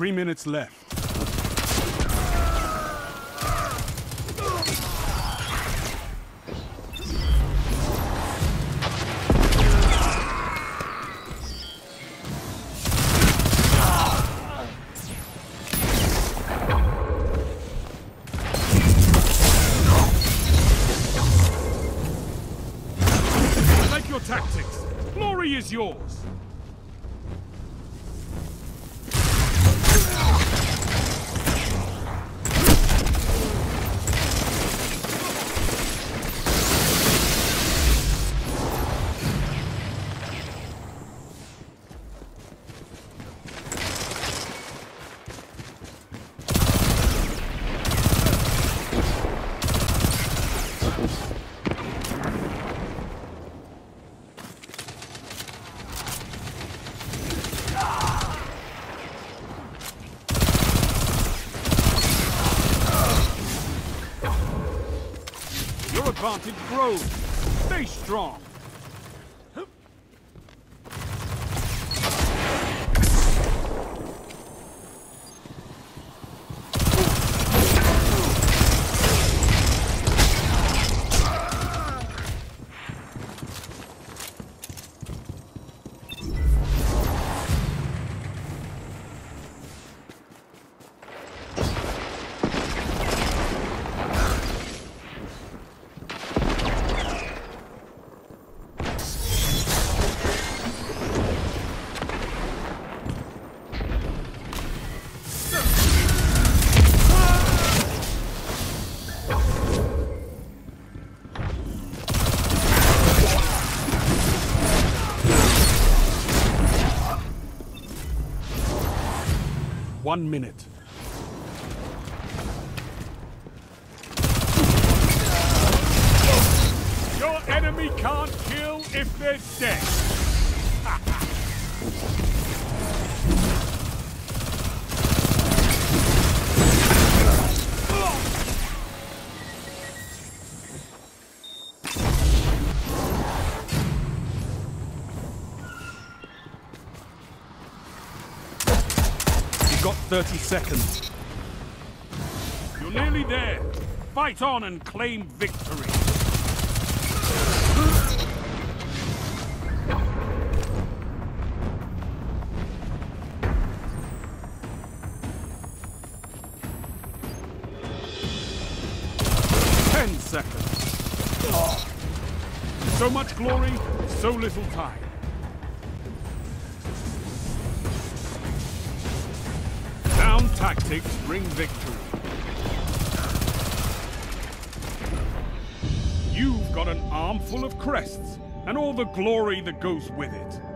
Three minutes left. I like your tactics. Glory is yours. Your advantage grows. Stay strong. One minute. Your enemy can't kill if they're dead. You've got 30 seconds. You're nearly there. Fight on and claim victory. Ten seconds. So much glory, so little time. Tactics bring victory. You've got an armful of crests, and all the glory that goes with it.